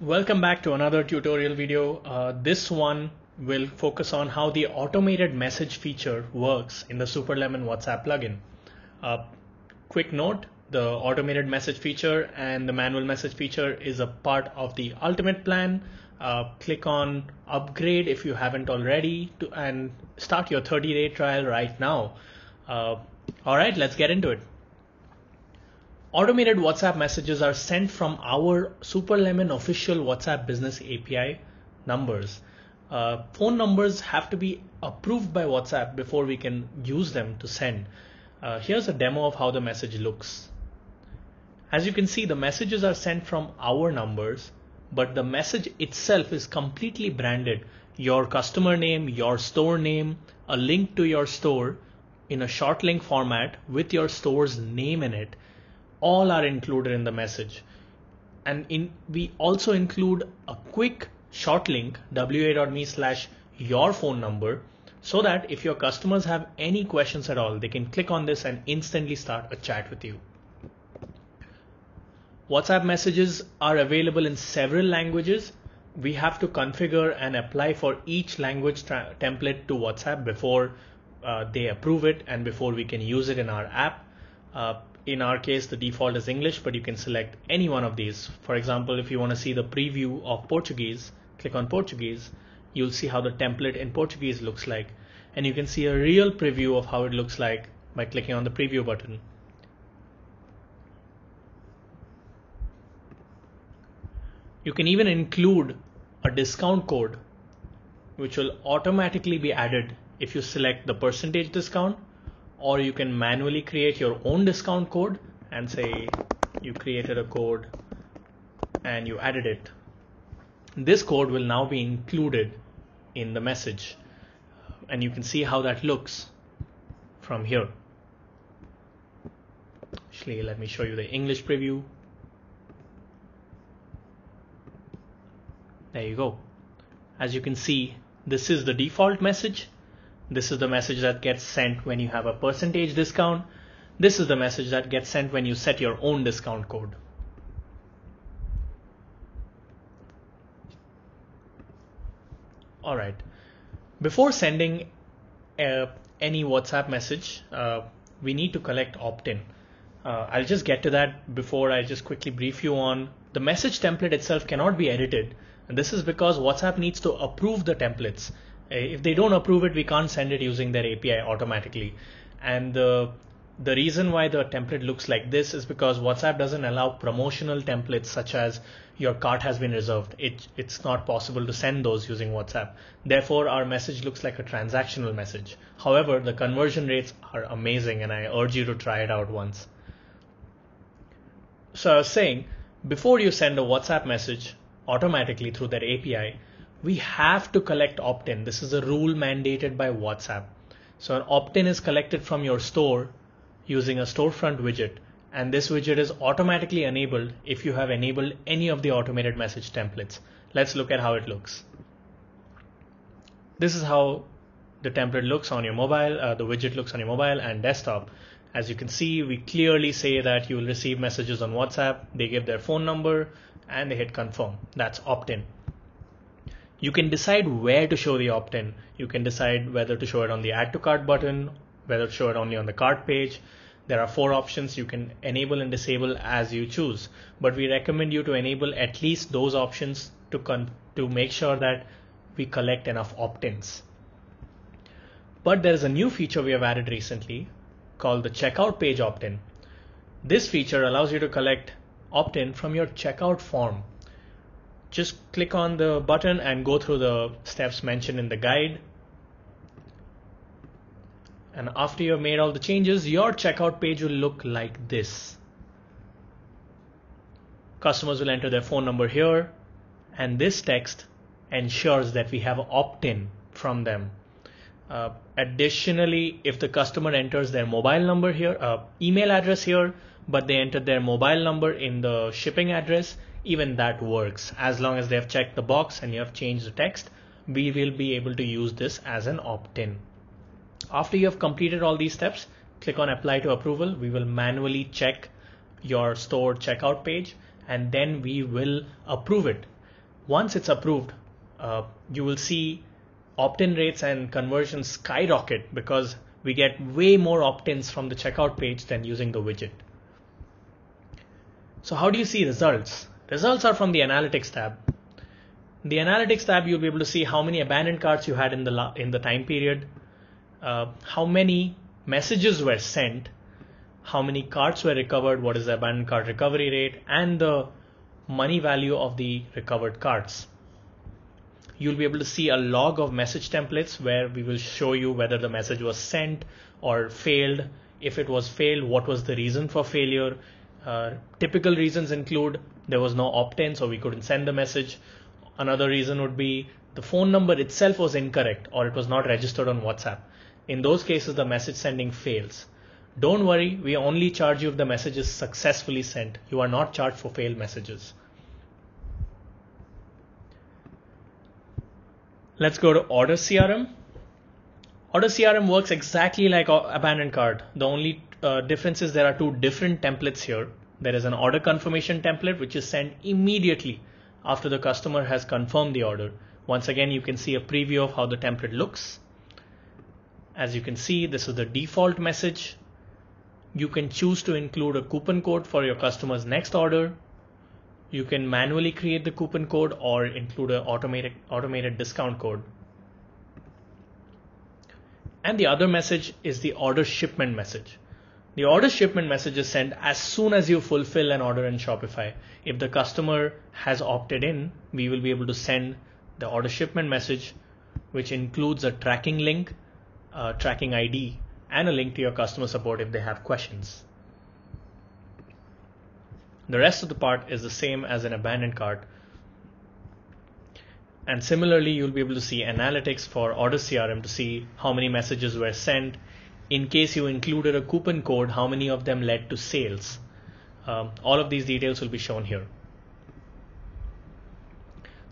Welcome back to another tutorial video. Uh, this one will focus on how the automated message feature works in the SuperLemon WhatsApp plugin. Uh, quick note, the automated message feature and the manual message feature is a part of the ultimate plan. Uh, click on upgrade if you haven't already to, and start your 30 day trial right now. Uh, all right, let's get into it. Automated WhatsApp messages are sent from our SuperLemon official WhatsApp business API numbers. Uh, phone numbers have to be approved by WhatsApp before we can use them to send. Uh, here's a demo of how the message looks. As you can see, the messages are sent from our numbers, but the message itself is completely branded. Your customer name, your store name, a link to your store in a short link format with your store's name in it all are included in the message. And in, we also include a quick short link, wa.me slash your phone number, so that if your customers have any questions at all, they can click on this and instantly start a chat with you. WhatsApp messages are available in several languages. We have to configure and apply for each language template to WhatsApp before uh, they approve it and before we can use it in our app. Uh, in our case, the default is English, but you can select any one of these. For example, if you want to see the preview of Portuguese, click on Portuguese. You'll see how the template in Portuguese looks like. And you can see a real preview of how it looks like by clicking on the preview button. You can even include a discount code which will automatically be added if you select the percentage discount or you can manually create your own discount code and say you created a code and you added it. This code will now be included in the message and you can see how that looks from here. Actually, let me show you the English preview. There you go. As you can see, this is the default message this is the message that gets sent when you have a percentage discount. This is the message that gets sent when you set your own discount code. All right. Before sending uh, any WhatsApp message, uh, we need to collect opt-in. Uh, I'll just get to that before I just quickly brief you on the message template itself cannot be edited. And this is because WhatsApp needs to approve the templates. Uh, if they don't approve it, we can't send it using their API automatically. And the the reason why the template looks like this is because WhatsApp doesn't allow promotional templates such as your cart has been reserved. It, it's not possible to send those using WhatsApp. Therefore, our message looks like a transactional message. However, the conversion rates are amazing and I urge you to try it out once. So I was saying, before you send a WhatsApp message automatically through their API, we have to collect opt-in. This is a rule mandated by WhatsApp. So an opt-in is collected from your store using a storefront widget. And this widget is automatically enabled if you have enabled any of the automated message templates. Let's look at how it looks. This is how the template looks on your mobile, uh, the widget looks on your mobile and desktop. As you can see, we clearly say that you will receive messages on WhatsApp. They give their phone number and they hit confirm. That's opt-in you can decide where to show the opt-in. You can decide whether to show it on the add to cart button, whether to show it only on the cart page. There are four options you can enable and disable as you choose, but we recommend you to enable at least those options to con- to make sure that we collect enough opt-ins. But there is a new feature we have added recently called the checkout page opt-in. This feature allows you to collect opt-in from your checkout form just click on the button and go through the steps mentioned in the guide. And after you've made all the changes, your checkout page will look like this. Customers will enter their phone number here, and this text ensures that we have opt-in from them. Uh, additionally, if the customer enters their mobile number here, uh, email address here, but they entered their mobile number in the shipping address, even that works. As long as they have checked the box and you have changed the text, we will be able to use this as an opt-in. After you have completed all these steps, click on apply to approval. We will manually check your store checkout page and then we will approve it. once it's approved, uh, you will see opt-in rates and conversions skyrocket because we get way more opt-ins from the checkout page than using the widget. So how do you see results? Results are from the analytics tab. The analytics tab, you'll be able to see how many abandoned carts you had in the in the time period, uh, how many messages were sent, how many carts were recovered, what is the abandoned cart recovery rate, and the money value of the recovered carts. You'll be able to see a log of message templates where we will show you whether the message was sent or failed. If it was failed, what was the reason for failure? Uh, typical reasons include there was no opt-in, so we couldn't send the message. Another reason would be the phone number itself was incorrect or it was not registered on WhatsApp. In those cases, the message sending fails. Don't worry, we only charge you if the message is successfully sent. You are not charged for failed messages. Let's go to Order CRM. Order CRM works exactly like Abandoned Cart. The only uh, difference is there are two different templates here. There is an order confirmation template which is sent immediately after the customer has confirmed the order. Once again, you can see a preview of how the template looks. As you can see, this is the default message. You can choose to include a coupon code for your customer's next order. You can manually create the coupon code or include an automated, automated discount code. And the other message is the order shipment message. The order shipment message is sent as soon as you fulfill an order in Shopify. If the customer has opted in, we will be able to send the order shipment message, which includes a tracking link, a tracking ID, and a link to your customer support if they have questions. The rest of the part is the same as an abandoned cart. And similarly, you'll be able to see analytics for Order CRM to see how many messages were sent, in case you included a coupon code, how many of them led to sales? Um, all of these details will be shown here.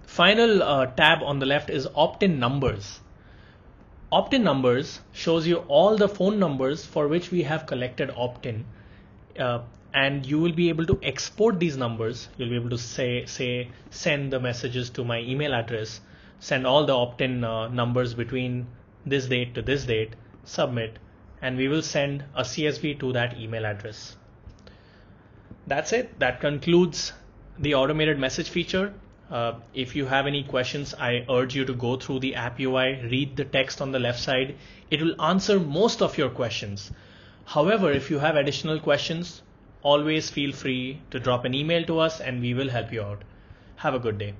Final uh, tab on the left is opt-in numbers. Opt-in numbers shows you all the phone numbers for which we have collected opt-in. Uh, and you will be able to export these numbers. You'll be able to say, say send the messages to my email address, send all the opt-in uh, numbers between this date to this date, submit, and we will send a CSV to that email address. That's it. That concludes the automated message feature. Uh, if you have any questions, I urge you to go through the app UI, read the text on the left side. It will answer most of your questions. However, if you have additional questions, always feel free to drop an email to us and we will help you out. Have a good day.